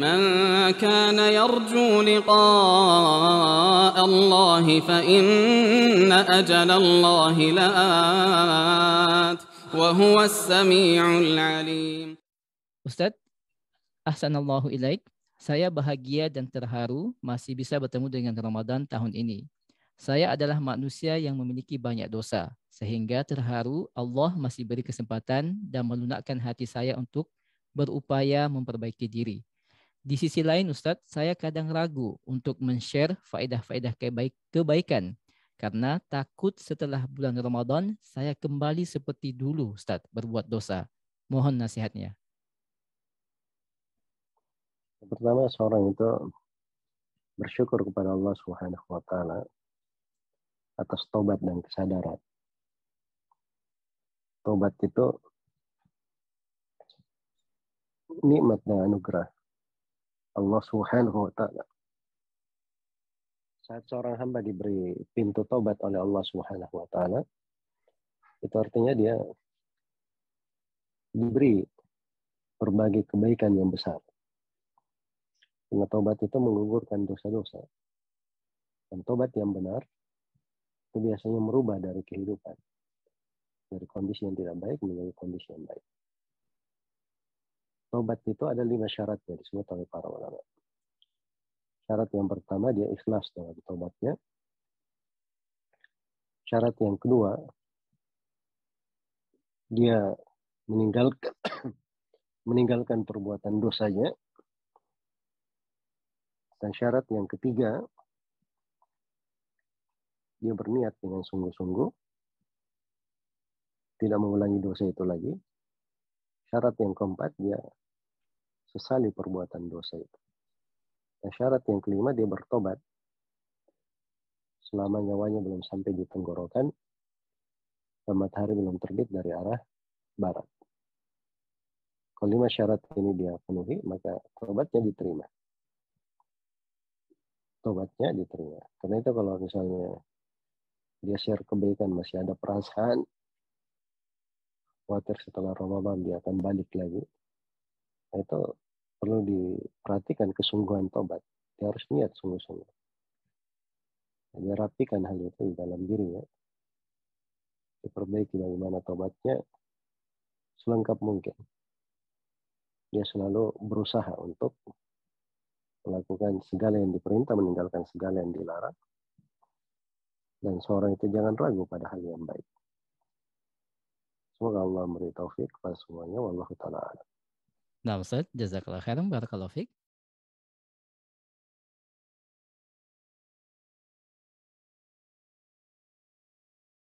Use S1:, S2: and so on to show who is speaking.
S1: من كان يرجو لقاء الله فإن أجل الله لآت وهو السميع العليم
S2: Ustaz, Ahsanallahu ilaik. Saya bahagia dan terharu masih bisa bertemu dengan Ramadan tahun ini. Saya adalah manusia yang memiliki banyak dosa, sehingga terharu Allah masih beri kesempatan dan melunakkan hati saya untuk berupaya memperbaiki diri. Di sisi lain Ustadz, saya kadang ragu untuk men-share faedah-faedah kebaik kebaikan karena takut setelah bulan Ramadan saya kembali seperti dulu Ustadz berbuat dosa. Mohon nasihatnya.
S3: Pertama seorang itu bersyukur kepada Allah Subhanahu atas tobat dan kesadaran. Tobat itu nikmat dan anugerah Allah Subhanahu wa taala. Saat seorang hamba diberi pintu tobat oleh Allah Subhanahu wa taala, itu artinya dia diberi berbagai kebaikan yang besar. Karena tobat itu menggugurkan dosa-dosa. Dan tobat yang benar itu biasanya merubah dari kehidupan. Dari kondisi yang tidak baik menjadi kondisi yang baik. Tobat itu ada lima syaratnya disebut oleh para ulama. Syarat yang pertama dia ikhlas dalam tobatnya. Syarat yang kedua dia meninggalkan meninggalkan perbuatan dosanya. Dan syarat yang ketiga dia berniat dengan sungguh-sungguh tidak mengulangi dosa itu lagi. Syarat yang keempat dia sesali perbuatan dosa itu. Dan syarat yang kelima dia bertobat selama nyawanya belum sampai di tenggorokan dan matahari belum terbit dari arah barat. Kalau lima syarat ini dia penuhi, maka tobatnya diterima. Tobatnya diterima. Karena itu kalau misalnya dia share kebaikan masih ada perasaan khawatir setelah Ramadan dia akan balik lagi itu perlu diperhatikan kesungguhan tobat. Dia harus niat sungguh-sungguh. Dia rapikan hal itu di dalam dirinya. Diperbaiki bagaimana tobatnya selengkap mungkin. Dia selalu berusaha untuk melakukan segala yang diperintah, meninggalkan segala yang dilarang. Dan seorang itu jangan ragu pada hal yang baik. Semoga Allah memberi taufik kepada semuanya. Wallahu ta'ala
S2: Nah Ustaz, jazakallah khairan, barakallahu fiqh.